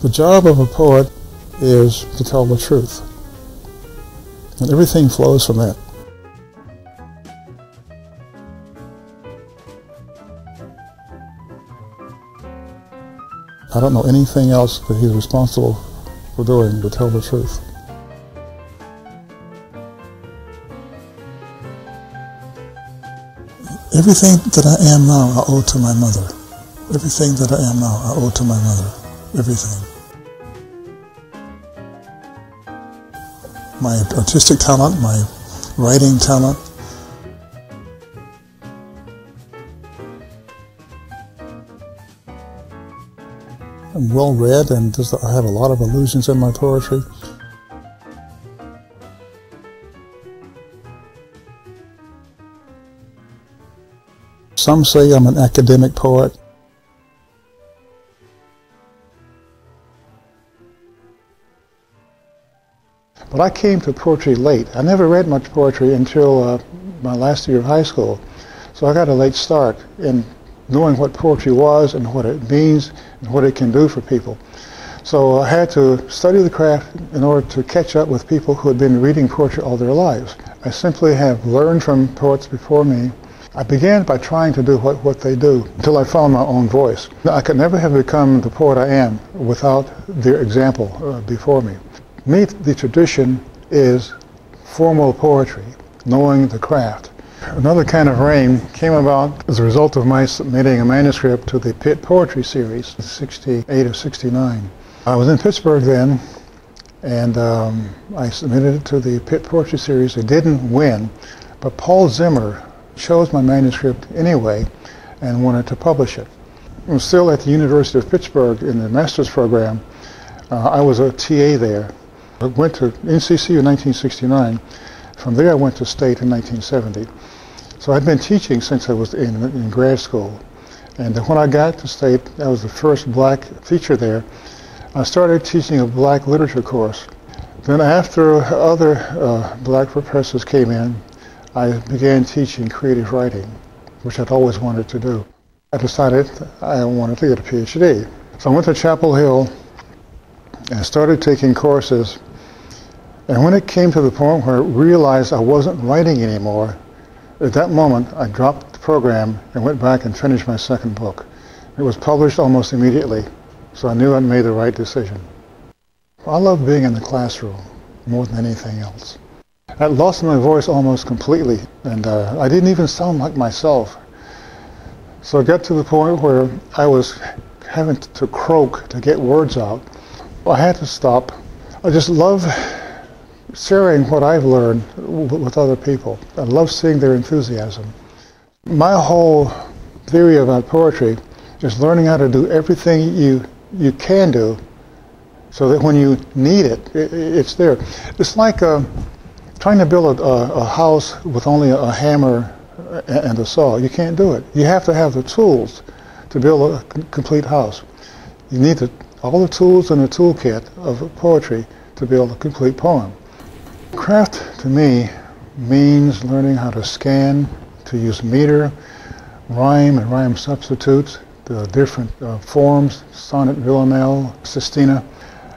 The job of a poet is to tell the truth. And everything flows from that. I don't know anything else that he's responsible for doing to tell the truth. Everything that I am now, I owe to my mother. Everything that I am now, I owe to my mother. Everything. My artistic talent, my writing talent, I'm well read and I have a lot of allusions in my poetry. Some say I'm an academic poet. But I came to poetry late. I never read much poetry until uh, my last year of high school. So I got a late start in knowing what poetry was and what it means and what it can do for people. So I had to study the craft in order to catch up with people who had been reading poetry all their lives. I simply have learned from poets before me. I began by trying to do what, what they do until I found my own voice. I could never have become the poet I am without their example uh, before me. Me, the tradition is formal poetry, knowing the craft. Another kind of rain came about as a result of my submitting a manuscript to the Pitt Poetry Series, 68 or 69. I was in Pittsburgh then, and um, I submitted it to the Pitt Poetry Series. It didn't win, but Paul Zimmer chose my manuscript anyway and wanted to publish it. I was still at the University of Pittsburgh in the master's program. Uh, I was a TA there. I went to NCC in 1969. From there I went to State in 1970. So I'd been teaching since I was in, in grad school. And when I got to State, I was the first black teacher there. I started teaching a black literature course. Then after other uh, black professors came in, I began teaching creative writing, which I'd always wanted to do. I decided I wanted to get a PhD. So I went to Chapel Hill and started taking courses. And when it came to the point where I realized I wasn't writing anymore, at that moment, I dropped the program and went back and finished my second book. It was published almost immediately, so I knew I'd made the right decision. I love being in the classroom more than anything else. I lost my voice almost completely, and uh, I didn't even sound like myself. So I got to the point where I was having to croak to get words out. I had to stop. I just love sharing what I've learned with other people. I love seeing their enthusiasm. My whole theory about poetry is learning how to do everything you you can do so that when you need it, it it's there. It's like uh, trying to build a, a, house with only a hammer and a saw. You can't do it. You have to have the tools to build a complete house. You need the, all the tools in the toolkit of poetry to build a complete poem. Craft to me means learning how to scan, to use meter, rhyme and rhyme substitutes, the different uh, forms, sonnet, villanelle, sestina.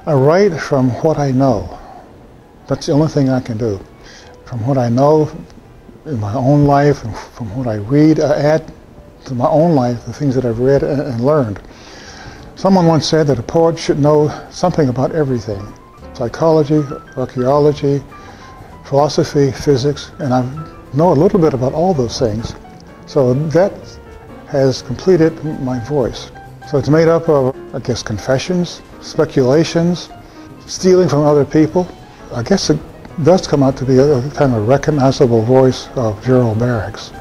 I write from what I know. That's the only thing I can do. From what I know in my own life and from what I read, I add to my own life the things that I've read and learned. Someone once said that a poet should know something about everything. Psychology, archaeology, philosophy, physics, and I know a little bit about all those things. So that has completed my voice. So it's made up of, I guess, confessions, speculations, stealing from other people. I guess it does come out to be a, kind of recognizable voice of Gerald Barrax.